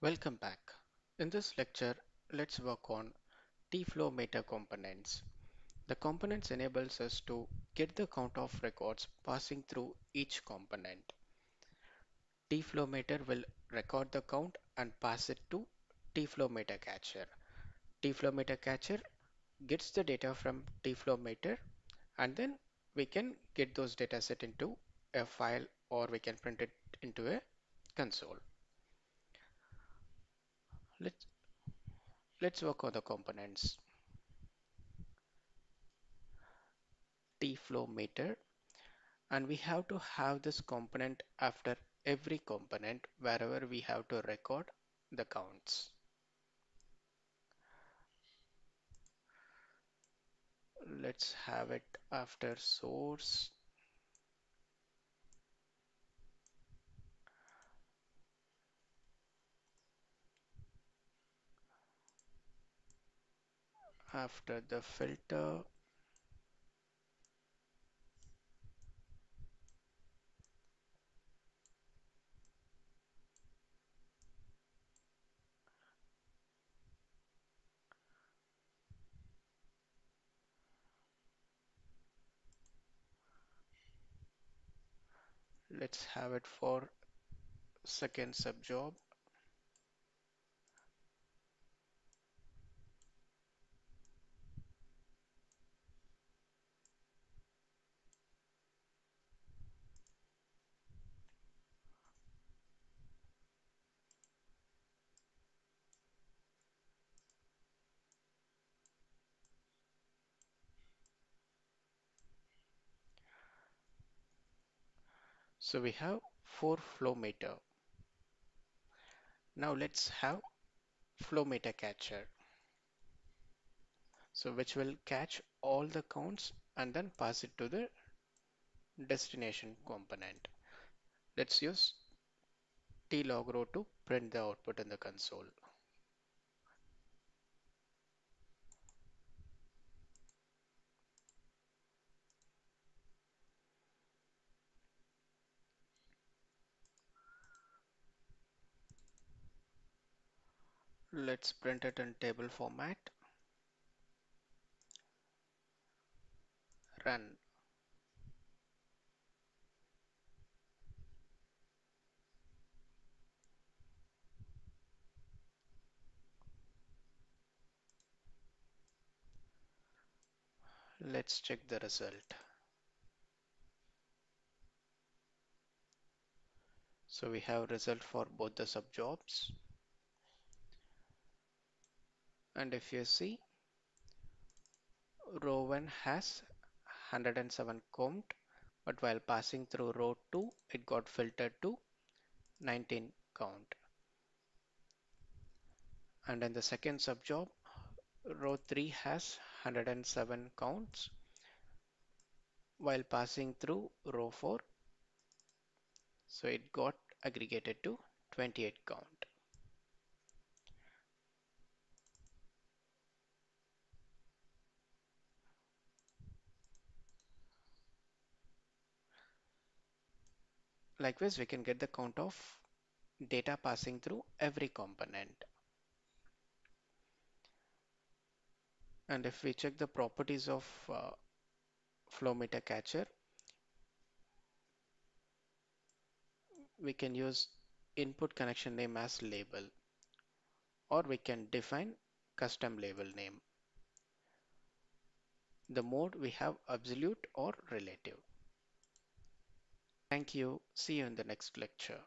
Welcome back. In this lecture, let's work on tFlowMeter components. The components enables us to get the count of records passing through each component. tFlowMeter will record the count and pass it to tFlowMeterCatcher. tflow meter catcher gets the data from tFlowMeter and then we can get those data set into a file or we can print it into a console. Let's let's work on the components. tFlowMeter and we have to have this component after every component wherever we have to record the counts. Let's have it after source after the filter. Let's have it for second subjob So we have four flow meter. Now let's have flow meter catcher. So which will catch all the counts and then pass it to the destination component. Let's use tlogRow to print the output in the console. Let's print it in table format. Run. Let's check the result. So we have result for both the subjobs. And if you see, row 1 has 107 count, but while passing through row 2, it got filtered to 19 count. And in the second subjob, row 3 has 107 counts, while passing through row 4, so it got aggregated to 28 count. Likewise, we can get the count of data passing through every component. And if we check the properties of uh, flow meter catcher, we can use input connection name as label or we can define custom label name. The mode we have absolute or relative. Thank you. See you in the next lecture.